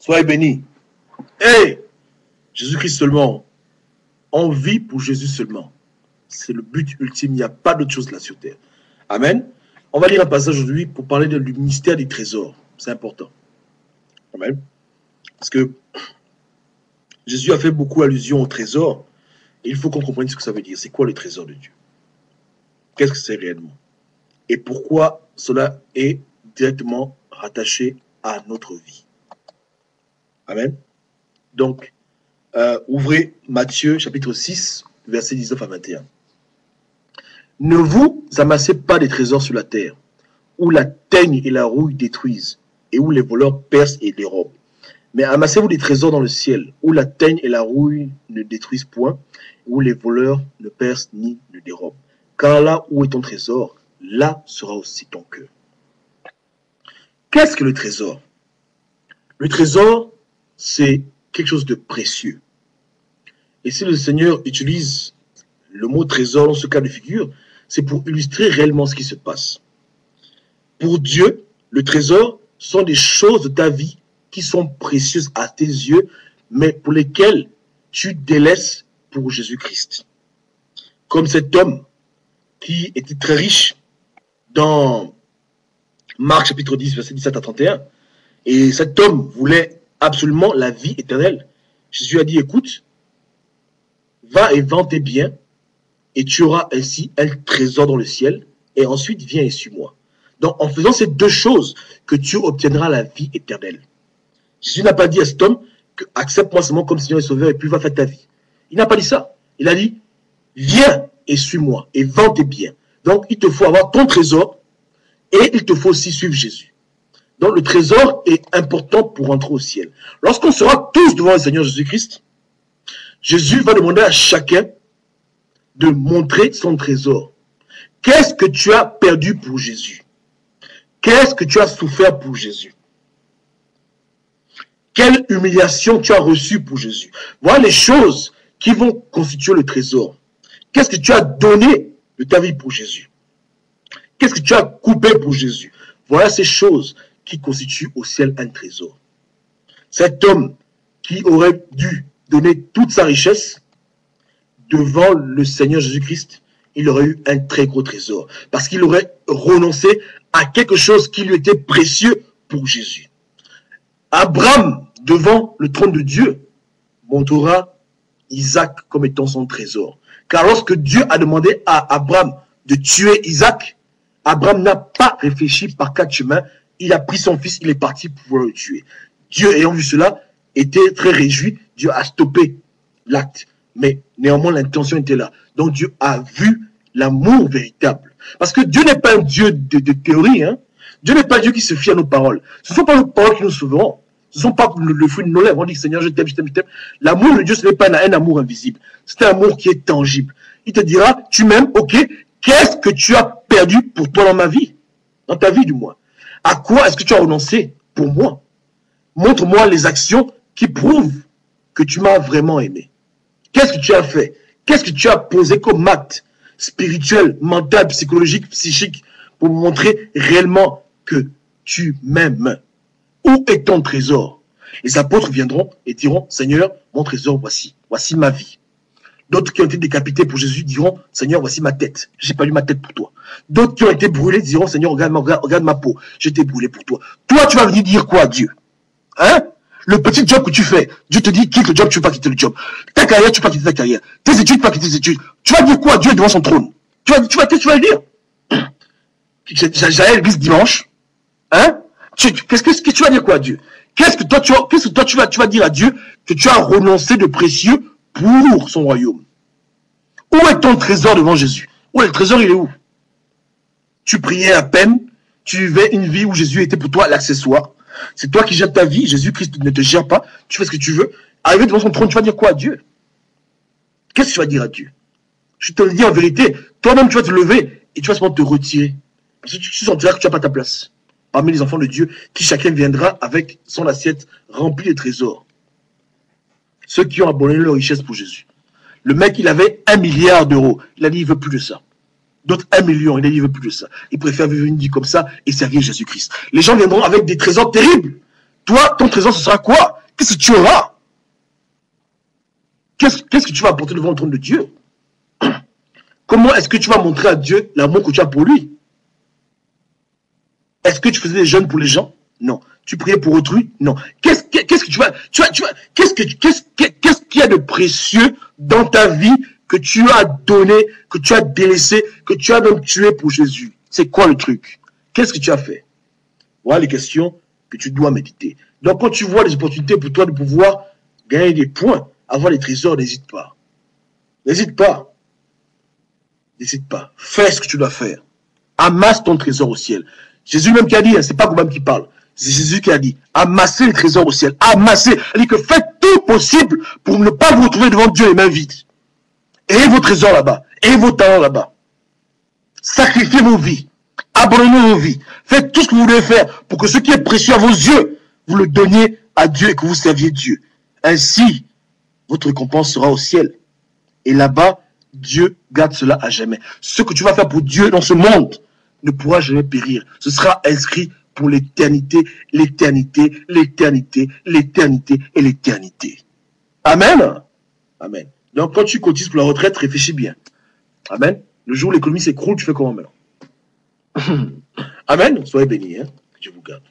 Soyez bénis. Hé Jésus-Christ seulement. On vit pour Jésus seulement. C'est le but ultime. Il n'y a pas d'autre chose là sur terre. Amen. On va lire un passage aujourd'hui pour parler du mystère des trésors. C'est important. Amen. Parce que Jésus a fait beaucoup allusion au trésor. Et il faut qu'on comprenne ce que ça veut dire. C'est quoi le trésor de Dieu? Qu'est-ce que c'est réellement? Et pourquoi cela est directement rattaché à notre vie? Amen. Donc, euh, ouvrez Matthieu chapitre 6, verset 19 à 21. Ne vous amassez pas des trésors sur la terre, où la teigne et la rouille détruisent, et où les voleurs percent et dérobent. Mais amassez-vous des trésors dans le ciel, où la teigne et la rouille ne détruisent point, où les voleurs ne percent ni ne dérobent. Car là où est ton trésor, là sera aussi ton cœur. Qu'est-ce que le trésor? Le trésor, c'est quelque chose de précieux. Et si le Seigneur utilise le mot trésor dans ce cas de figure, c'est pour illustrer réellement ce qui se passe. Pour Dieu, le trésor sont des choses de ta vie qui sont précieuses à tes yeux, mais pour lesquelles tu délaisses pour Jésus-Christ. Comme cet homme qui était très riche dans Marc chapitre 10, verset 17 à 31. Et cet homme voulait absolument la vie éternelle. Jésus a dit, écoute, va et vends tes biens, et tu auras ainsi un trésor dans le ciel, et ensuite viens et suis-moi. Donc en faisant ces deux choses, que tu obtiendras la vie éternelle. Jésus n'a pas dit à cet homme, accepte-moi seulement comme Seigneur et Sauveur, et puis va faire ta vie. Il n'a pas dit ça. Il a dit, viens et suis-moi, et vends tes biens. Donc il te faut avoir ton trésor, et il te faut aussi suivre Jésus. Donc le trésor est important pour entrer au ciel. Lorsqu'on sera tous devant le Seigneur Jésus-Christ, Jésus va demander à chacun de montrer son trésor. Qu'est-ce que tu as perdu pour Jésus? Qu'est-ce que tu as souffert pour Jésus? Quelle humiliation tu as reçue pour Jésus? Voilà les choses qui vont constituer le trésor. Qu'est-ce que tu as donné de ta vie pour Jésus? Qu'est-ce que tu as coupé pour Jésus? Voilà ces choses qui constituent au ciel un trésor. Cet homme qui aurait dû donner toute sa richesse devant le Seigneur Jésus-Christ, il aurait eu un très gros trésor. Parce qu'il aurait renoncé à quelque chose qui lui était précieux pour Jésus. Abraham, devant le trône de Dieu, montrera Isaac comme étant son trésor. Car lorsque Dieu a demandé à Abraham de tuer Isaac, Abraham n'a pas réfléchi par quatre chemins. Il a pris son fils, il est parti pour le tuer. Dieu, ayant vu cela, était très réjoui. Dieu a stoppé l'acte. Mais néanmoins, l'intention était là. Donc Dieu a vu l'amour véritable. Parce que Dieu n'est pas un Dieu de, théorie. Hein. Dieu n'est pas un Dieu qui se fie à nos paroles. Ce ne sont pas nos paroles qui nous sauveront. Ce ne sont pas le, fruit de nos lèvres. On dit Seigneur, je t'aime, je t'aime, je t'aime. L'amour de Dieu, ce n'est pas un, un amour invisible. C'est un amour qui est tangible. Il te dira, tu m'aimes, ok, Qu'est-ce que tu as perdu pour toi dans ma vie? Dans ta vie du moins. À quoi est-ce que tu as renoncé pour moi? Montre-moi les actions qui prouvent que tu m'as vraiment aimé. Qu'est-ce que tu as fait? Qu'est-ce que tu as posé comme acte spirituel, mental, psychologique, psychique pour montrer réellement que tu m'aimes? Où est ton trésor? Les apôtres viendront et diront, Seigneur, mon trésor, voici. Voici ma vie. D'autres qui ont été décapités pour Jésus diront, Seigneur, voici ma tête. J'ai pas eu ma tête pour toi. D'autres qui ont été brûlés diront, Seigneur, regarde ma, peau. J'étais brûlé pour toi. Toi, tu vas venir dire quoi à Dieu? Hein? Le petit job que tu fais, Dieu te dit, quitte le job, tu pas quitter le job. Ta carrière, tu pas quitter ta carrière. Tes études, tu pas quitter tes études. Tu vas dire quoi à Dieu devant son trône? Tu vas, tu, vas, tu vas dire? J'allais l'église dimanche. Hein? Qu'est-ce que, tu vas dire quoi à Dieu? Qu'est-ce que toi, tu, qu'est-ce que toi tu, vas, tu vas dire à Dieu que tu as renoncé de précieux pour son royaume. Où est ton trésor devant Jésus? Où est le trésor? Il est où? Tu priais à peine, tu vivais une vie où Jésus était pour toi l'accessoire. C'est toi qui gères ta vie, Jésus-Christ ne te gère pas, tu fais ce que tu veux. Arrivé devant son trône, tu vas dire quoi à Dieu? Qu'est-ce que tu vas dire à Dieu? Je te le dis en vérité, toi-même tu vas te lever et tu vas seulement te retirer. Parce que tu sentiras que tu n'as pas ta place parmi les enfants de Dieu, qui chacun viendra avec son assiette remplie de trésors ceux qui ont abandonné leur richesse pour Jésus. Le mec, il avait un milliard d'euros. Il a dit, il veut plus de ça. D'autres, un million. Il a dit, il veut plus de ça. Il préfère vivre une vie comme ça et servir Jésus-Christ. Les gens viendront avec des trésors terribles. toi, ton trésor, ce sera quoi? Qu'est-ce que tu auras? Qu'est-ce que tu vas apporter devant le trône de Dieu? Comment est-ce que tu vas montrer à Dieu l'amour que tu as pour lui? Est-ce que tu faisais des jeûnes pour les gens? Non. Tu priais pour autrui? Non. Qu'est-ce que tu tu tu qu'est-ce que qu'est-ce qu'est-ce qu'il y a de précieux dans ta vie que tu as donné, que tu as délaissé, que tu as même tué pour Jésus? C'est quoi le truc? Qu'est-ce que tu as fait? Voilà les questions que tu dois méditer. Donc quand tu vois les opportunités pour toi de pouvoir gagner des points, avoir des trésors, n'hésite pas. N'hésite pas. N'hésite pas. Fais ce que tu dois faire. Amasse ton trésor au ciel. Jésus même qui a dit, hein, c'est pas vous-même qui parle. C'est Jésus qui a dit, amassez les trésors au ciel. Amassez. Dit que faites tout possible pour ne pas vous retrouver devant Dieu les mains vides. Ayez vos trésors là-bas. Ayez vos talents là-bas. Sacrifiez vos vies. Abandonnez vos vies. Faites tout ce que vous voulez faire pour que ce qui est précieux à vos yeux, vous le donniez à Dieu et que vous serviez Dieu. Ainsi, votre récompense sera au ciel. Et là-bas, Dieu garde cela à jamais. Ce que tu vas faire pour Dieu dans ce monde ne pourra jamais périr. Ce sera inscrit pour l'éternité, l'éternité, l'éternité, l'éternité et l'éternité. Amen. Amen. Donc quand tu cotises pour la retraite, réfléchis bien. Amen. Le jour où l'économie s'écroule, tu fais comment maintenant? Amen. Soyez bénis. Hein? Dieu vous garde.